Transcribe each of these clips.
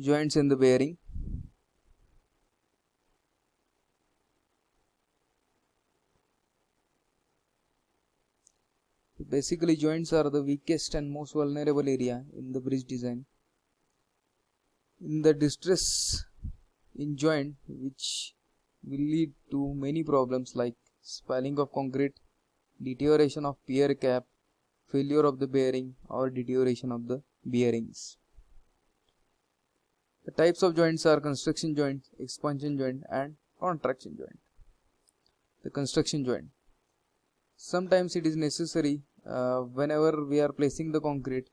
joints in the bearing. Basically joints are the weakest and most vulnerable area in the bridge design. In the distress in joint which will lead to many problems like spalling of concrete deterioration of pier cap failure of the bearing or deterioration of the bearings the types of joints are construction joint expansion joint and contraction joint. The construction joint. Sometimes it is necessary uh, whenever we are placing the concrete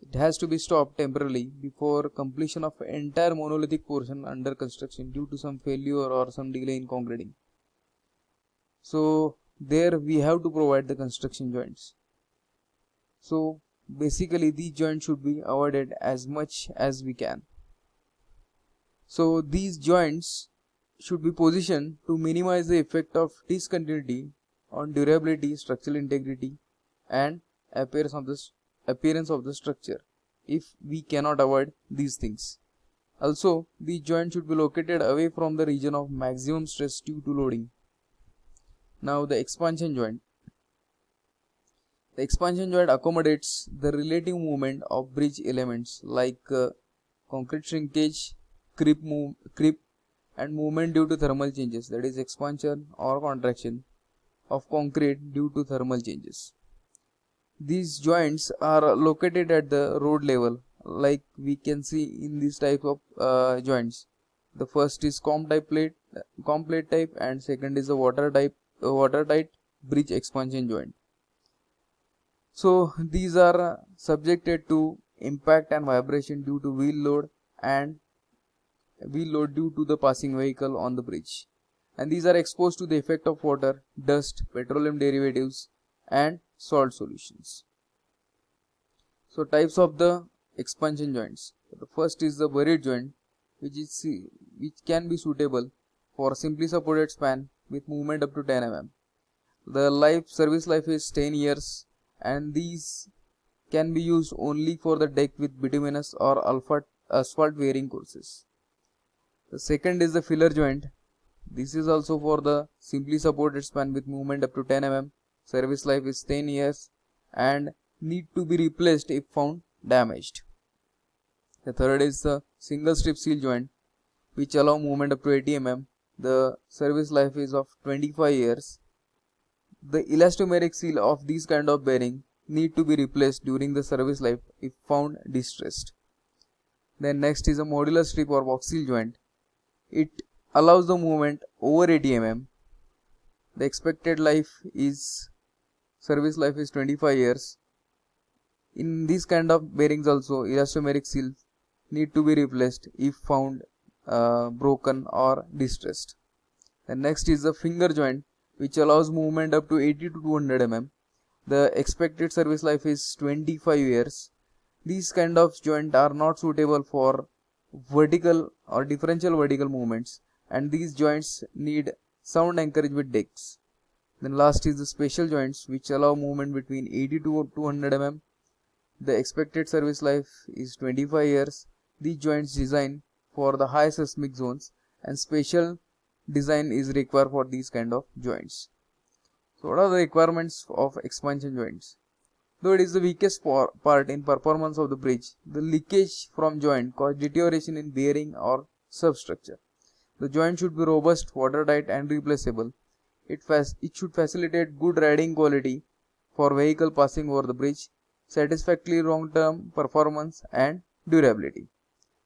it has to be stopped temporarily before completion of entire monolithic portion under construction due to some failure or some delay in concreting. So there we have to provide the construction joints. So basically these joints should be avoided as much as we can so these joints should be positioned to minimize the effect of discontinuity on durability, structural integrity and appearance of the appearance of the structure if we cannot avoid these things. Also, the joint should be located away from the region of maximum stress due to loading. Now the expansion joint. The expansion joint accommodates the relative movement of bridge elements like uh, concrete shrinkage, creep, move, creep and movement due to thermal changes that is expansion or contraction of concrete due to thermal changes. These joints are located at the road level like we can see in this type of uh, joints. The first is comb type plate, comb plate type and second is the water type uh, watertight bridge expansion joint. So these are subjected to impact and vibration due to wheel load and wheel load due to the passing vehicle on the bridge and these are exposed to the effect of water, dust, petroleum derivatives and salt solutions. So types of the expansion joints. The first is the buried joint which is which can be suitable for simply supported span with movement up to 10 mm. The life service life is 10 years and these can be used only for the deck with bituminous or alpha asphalt wearing courses. The second is the filler joint this is also for the simply supported span with movement up to 10 mm. Service life is 10 years and need to be replaced if found damaged. The third is the single strip seal joint which allow movement up to 80 mm. The service life is of 25 years. The elastomeric seal of these kind of bearing need to be replaced during the service life if found distressed. Then next is a modular strip or box seal joint. It allows the movement over 80 mm. The expected life is service life is 25 years. In these kind of bearings also elastomeric seals need to be replaced if found uh, broken or distressed. The next is the finger joint which allows movement up to 80 to 200 mm. The expected service life is 25 years. These kind of joint are not suitable for vertical or differential vertical movements and these joints need sound anchorage with decks. Then last is the special joints which allow movement between 80 to 200 mm. The expected service life is 25 years. These joints designed for the high seismic zones and special design is required for these kind of joints. So what are the requirements of expansion joints? Though it is the weakest part in performance of the bridge, the leakage from joint cause deterioration in bearing or substructure. The joint should be robust, watertight and replaceable. It, it should facilitate good riding quality for vehicle passing over the bridge, satisfactory long-term performance and durability.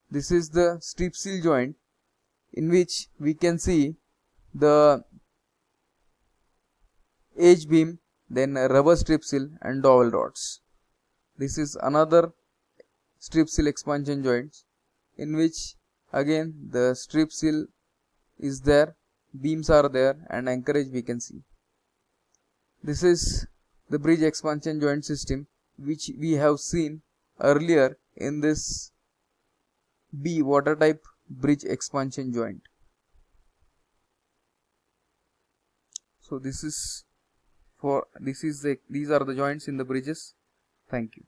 This is the strip seal joint in which we can see the edge beam then rubber strip seal and dowel rods. This is another strip seal expansion joint in which again the strip seal is there beams are there and anchorage we can see this is the bridge expansion joint system which we have seen earlier in this B water type bridge expansion joint so this is for this is the these are the joints in the bridges. Thank you